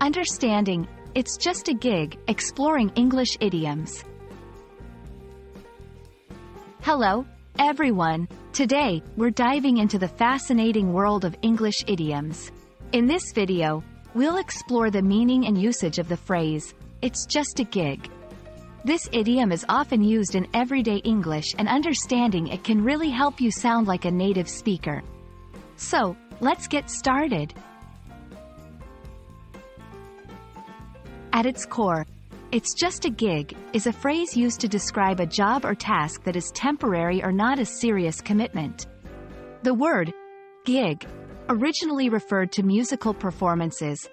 Understanding, it's just a gig, exploring English idioms. Hello, everyone. Today, we're diving into the fascinating world of English idioms. In this video, we'll explore the meaning and usage of the phrase, it's just a gig. This idiom is often used in everyday English and understanding it can really help you sound like a native speaker. So, let's get started. At its core, it's just a gig is a phrase used to describe a job or task that is temporary or not a serious commitment. The word gig originally referred to musical performances,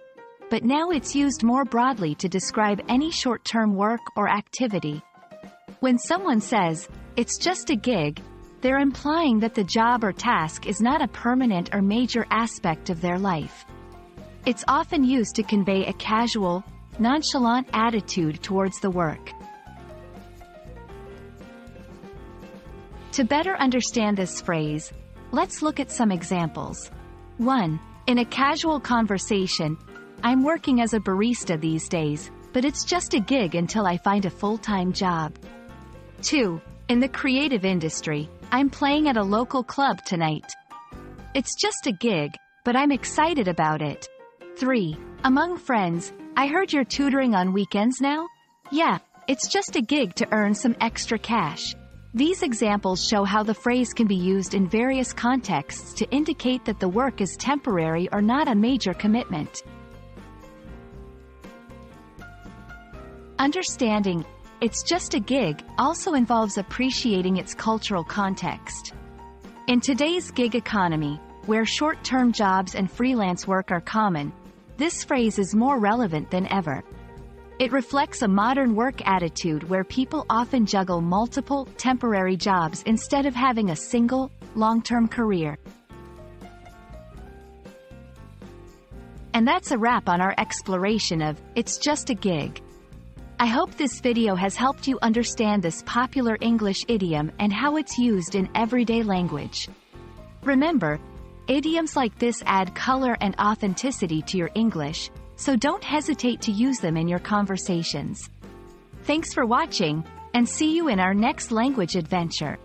but now it's used more broadly to describe any short-term work or activity. When someone says, it's just a gig, they're implying that the job or task is not a permanent or major aspect of their life. It's often used to convey a casual, nonchalant attitude towards the work. To better understand this phrase, let's look at some examples. 1. In a casual conversation, I'm working as a barista these days, but it's just a gig until I find a full-time job. 2. In the creative industry, I'm playing at a local club tonight. It's just a gig, but I'm excited about it. 3. Among friends, I heard you're tutoring on weekends now? Yeah, it's just a gig to earn some extra cash. These examples show how the phrase can be used in various contexts to indicate that the work is temporary or not a major commitment. Understanding it's just a gig also involves appreciating its cultural context. In today's gig economy, where short-term jobs and freelance work are common, this phrase is more relevant than ever. It reflects a modern work attitude where people often juggle multiple, temporary jobs instead of having a single, long-term career. And that's a wrap on our exploration of It's Just a Gig. I hope this video has helped you understand this popular English idiom and how it's used in everyday language. Remember, idioms like this add color and authenticity to your English, so don't hesitate to use them in your conversations. Thanks for watching, and see you in our next language adventure.